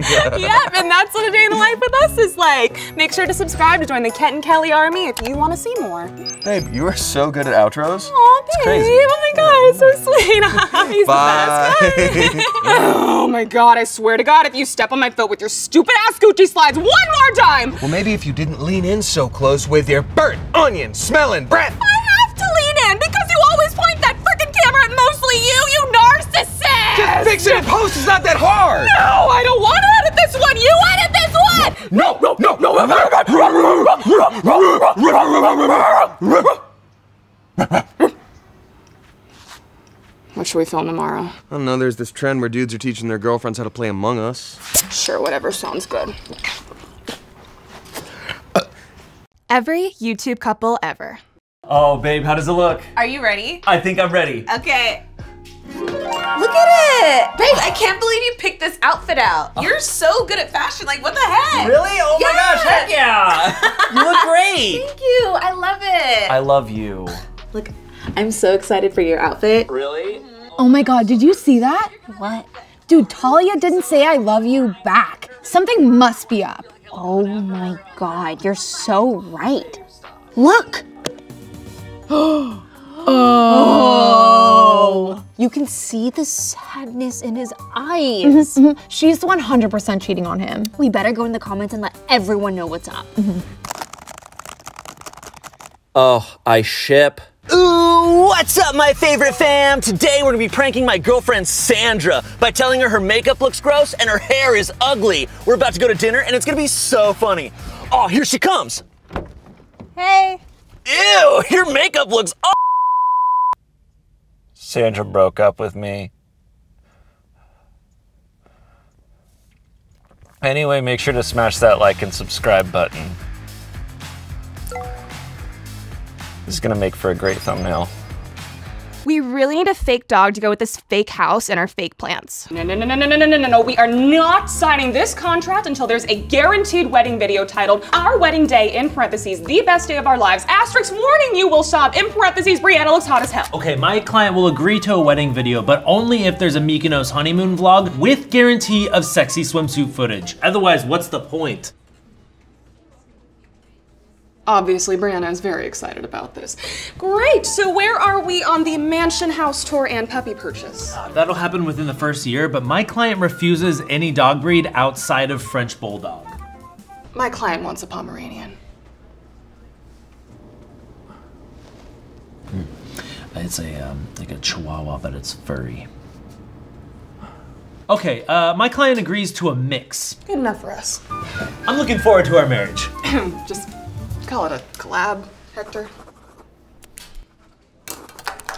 yep, and that's what a day in the life with us is like. Make sure to subscribe to join the Kent and Kelly army if you want to see more. Babe, you are so good at outros. Aw, babe. crazy. Oh my god, it's so sweet. He's Bye. the best. oh my god, I swear to god, if you step on my foot with your stupid ass Gucci slides one more time, well, maybe if you didn't lean in so close with your burnt onion smelling breath. I have to lean in because you always point that freaking camera at mostly you, you narcissist! Fix it in post, it's not that hard. No, I don't want to one. You edit this one. No, no, no, no. What should we film tomorrow? I don't know, there's this trend where dudes are teaching their girlfriends how to play Among Us. Sure, whatever sounds good. Every YouTube couple ever. Oh, babe, how does it look? Are you ready? I think I'm ready. Okay. Look at it! Babe, I can't believe you picked this outfit out. Oh. You're so good at fashion. Like, what the heck? Really? Oh my gosh, heck yeah! you look great! Thank you. I love it. I love you. Look, I'm so excited for your outfit. Really? Oh my god, did you see that? What? Dude, Talia didn't say I love you back. Something must be up. Oh my god, you're so right. Look! Oh, oh! You can see the sadness in his eyes. Mm-hmm, mm-hmm. She's 100% cheating on him. We better go in the comments and let everyone know what's up. Mm-hmm. Oh, I ship. Ooh, what's up, my favorite fam? Today we're gonna be pranking my girlfriend Sandra by telling her her makeup looks gross and her hair is ugly. We're about to go to dinner and it's gonna be so funny. Oh, here she comes. Hey! Ew, your makeup looks aw- Sandra broke up with me. Anyway, make sure to smash that like and subscribe button. This is gonna make for a great thumbnail. We really need a fake dog to go with this fake house and our fake plants. No, no, no, no, no, no, no, no, no, no. We are not signing this contract until there's a guaranteed wedding video titled Our Wedding Day, in parentheses, the best day of our lives. Asterisk warning you will stop, in parentheses, Brianna looks hot as hell. Okay, my client will agree to a wedding video, but only if there's a Mykonos honeymoon vlog with guarantee of sexy swimsuit footage. Otherwise, what's the point? Obviously, Brianna is very excited about this. Great, so where are we on the mansion house tour and puppy purchase? That'll happen within the first year, but my client refuses any dog breed outside of French Bulldog. My client wants a Pomeranian. Hmm. It's a um, like a Chihuahua, but it's furry. Okay, uh, my client agrees to a mix. Good enough for us. I'm looking forward to our marriage. Just call it a collab, Hector.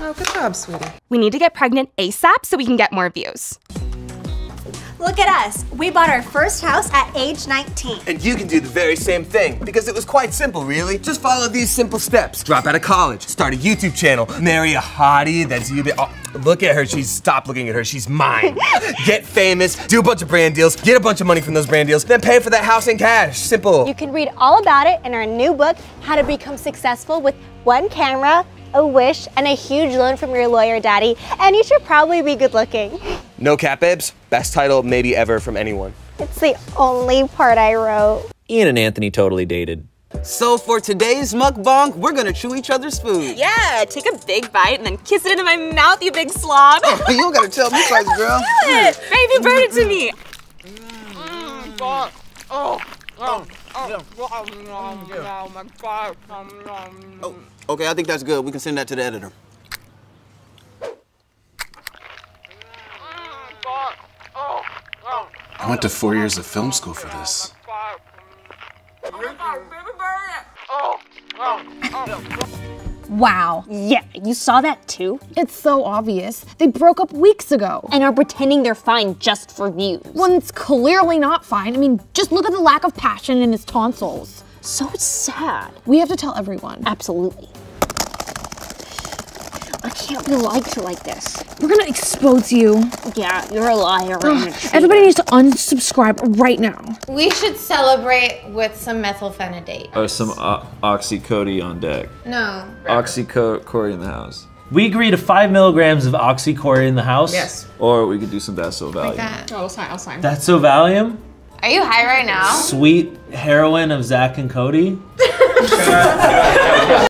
Oh, good job, sweetie. We need to get pregnant ASAP so we can get more views. Look at us. We bought our first house at age 19. And you can do the very same thing because it was quite simple, really. Just follow these simple steps. Drop out of college, start a YouTube channel, marry a hottie that's you. Oh, look at her. She's stop looking at her. She's mine. get famous, do a bunch of brand deals, get a bunch of money from those brand deals, then pay for that house in cash. Simple. You can read all about it in our new book, How to Become Successful with One Camera, a wish, and a huge loan from your lawyer daddy. And you should probably be good looking. No cap, babes. Best title maybe ever from anyone. It's the only part I wrote. Ian and Anthony totally dated. So for today's mukbang, we're gonna chew each other's food. Yeah, take a big bite and then kiss it into my mouth, you big slob. Oh, you don't gotta tell me twice, girl. Do it. Baby, burn it to me. Oh, okay, I think that's good. We can send that to the editor. I went to four years of film school for this. Wow. Yeah, you saw that too? It's so obvious. They broke up weeks ago. And are pretending they're fine just for views. When it's clearly not fine. I mean, just look at the lack of passion in his tonsils. So sad. We have to tell everyone. Absolutely. I can't be lied to like this. We're gonna expose you. Yeah, you're a liar. and a cheater. Everybody needs to unsubscribe right now. We should celebrate with some methylphenidate. Or some o- oxycody on deck. No. Oxycody in the house. We agree to five milligrams of oxycori in the house. Yes. Or we could do some Vasovalium. Like that. Oh, I'll sign, I'll sign. That's Valium. Are you high right now? Sweet heroine of Zach and Cody.